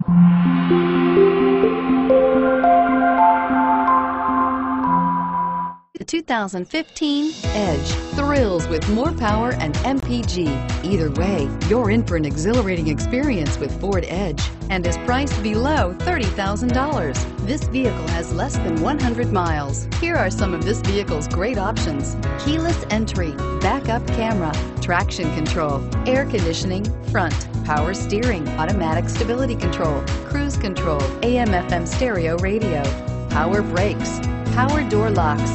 you The 2015 Edge thrills with more power and MPG. Either way, you're in for an exhilarating experience with Ford Edge and is priced below $30,000. This vehicle has less than 100 miles. Here are some of this vehicle's great options. Keyless entry, backup camera, traction control, air conditioning, front, power steering, automatic stability control, cruise control, AM FM stereo radio, power brakes, power door locks.